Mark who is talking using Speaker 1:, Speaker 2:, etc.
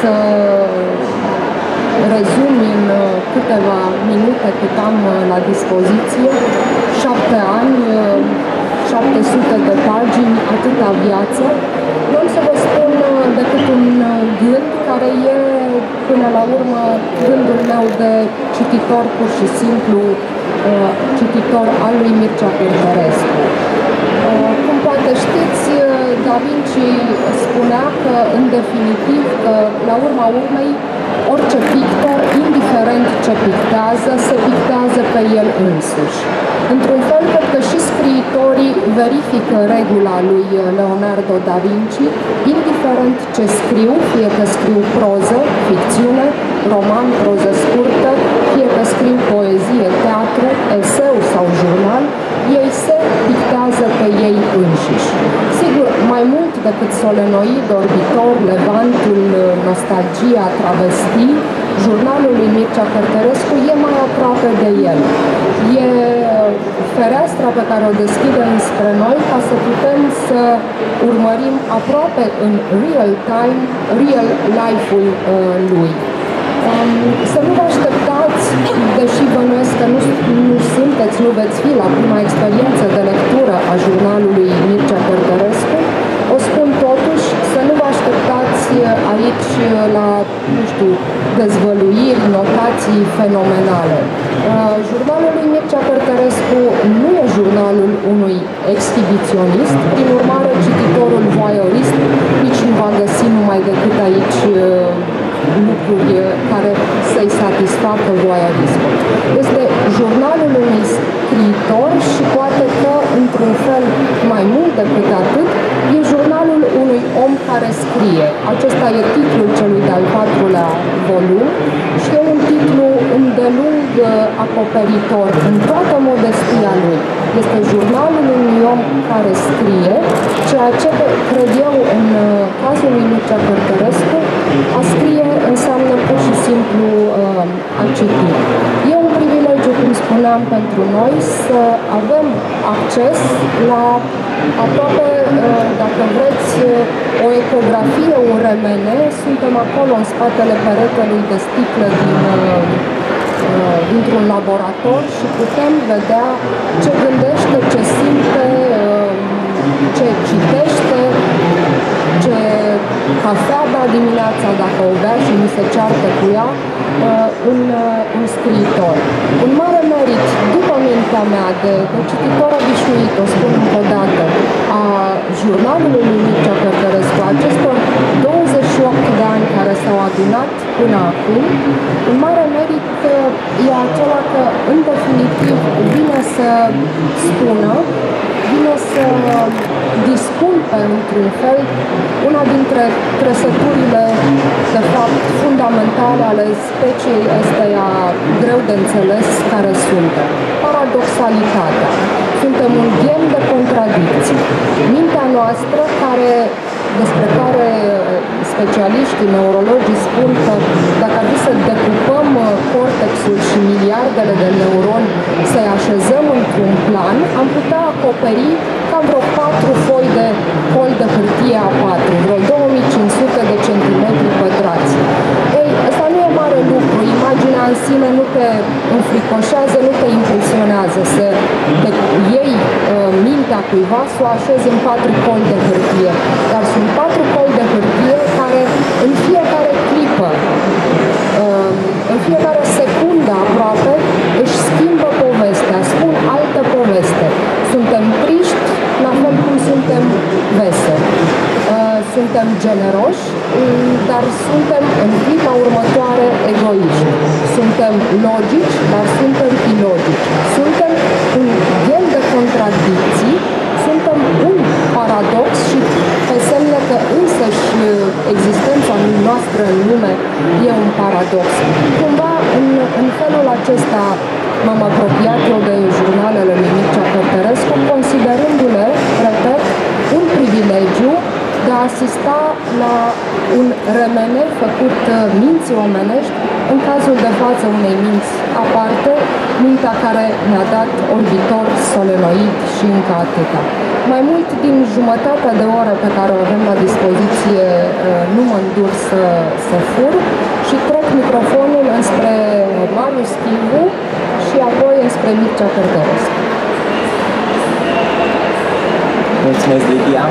Speaker 1: să rezumi în uh, câteva minute cât am uh, la dispoziție. Șapte ani, 700 de pagini, atâta viață. Vreau să vă spun decât un gând care e până la urmă gândul meu de cititor pur și simplu, cititor al lui Mircea Cântărescu. Cum poate știți, Da Vinci spunea că, în definitiv, că, la urma urmei, orice pictor, indiferent ce pictează, se pictează pe el însuși. Într-un fel, cred că și scriitorii verifică regula lui Leonardo da Vinci, indiferent ce scriu, fie că scriu proză, ficțiune, roman, proză scurtă, fie că scriu poezie, teatru, eseu sau jurnal, ei se pictează pe ei înșiși. Sigur, mai mult decât solenoid, orbitor, levantul, nostalgia, travestii, jurnalul lui Mircea Cărtărescu e mai aproape de el. E fereastra pe care o deschide înspre noi ca să putem să urmărim aproape în real time, real life-ul uh, lui. Um, să nu vă așteptați, deși bănuiesc că nu, nu sunteți, nu veți fi la prima experiență de lectură a jurnalului Mircea Cărtărescu, o spun totuși să nu vă așteptați aici la, nu știu, dezvăluiri, notații fenomenale. Uh, jurnalul lui Mircea Cărtărescu nu e jurnalul unui exhibiționist, prin urmare cititorul voyeurist nici nu va găsi numai decât aici uh, lucruri care să-i satisfacă voyeurismul. Este jurnalul unui scriitor și poate că, într-un fel mai mult decât atât, e jurnalul unui om care scrie. Acesta e titlul celui de-al patrulea volum și e un titlu îndelung acoperitor în toată modestia lui. Este jurnalul unui om care scrie, ceea ce cred eu în cazul lui Mircea Cărtărescu, a scrie înseamnă pur și simplu uh, a citi. E un privilegiu, cum spuneam, pentru noi să avem acces la aproape, uh, dacă vreți, o ecografie, un remene. Suntem acolo în spatele peretelui de sticlă din uh, dintr-un laborator și putem vedea ce gândește, ce simte, ce citește, ce cafea bea dimineața dacă o bea și nu se ceartă cu ea, uh, un, uh, un scriitor. Un mare merit, după mintea mea, de, de cititor obișnuit, o spun încă o dată, a jurnalului lui Mircea Cărtărescu, acestor 28 de ani care s-au adunat până acum, un mare merit uh, e acela că, în definitiv, vine să spună vine să dispun pe într-un fel una dintre trăsăturile, de fapt, fundamentale ale speciei esteia greu de înțeles care suntem. Paradoxalitatea. Suntem un ghem de contradicții. Mintea noastră care despre care specialiștii, neurologii spun că dacă ar fi să decupăm uh, cortexul și miliardele de neuroni, să-i așezăm într-un plan, am putea acoperi cam vreo patru foi de col de hârtie A4, vreo 2500 de centimetri pătrați. Ei, asta nu e mare lucru, imaginea în sine nu te înfricoșează, nu te impresionează să te iei uh, mintea cuiva să o așezi în patru coli de hârtie. Dar sunt patru coli de hârtie care în fiecare clipă, uh, în fiecare secundă aproape, își schimbă povestea, spun altă poveste. Suntem triști, la fel cum suntem veseli. Uh, suntem generoși, dar suntem în clipa următoare egoiști. Suntem logici, dar suntem ilogici. Suntem un gen de contradicții, existența noastră în lume e un paradox. Cumva, în, în felul acesta m-am apropiat eu de jurnalele lui Mircea Cărtărescu, considerându-le, repet, un privilegiu de a asista la un remene făcut uh, minții omenești în cazul de față unei minți aparte, mintea care ne-a dat orbitor, solenoid și încă atâta. Mai mult din jumătatea de oră pe care o avem la dispoziție nu mă îndur să, să fur și trec microfonul înspre Marius Chivu și apoi înspre Mircea Cărtărescu.
Speaker 2: Mulțumesc, Lidia!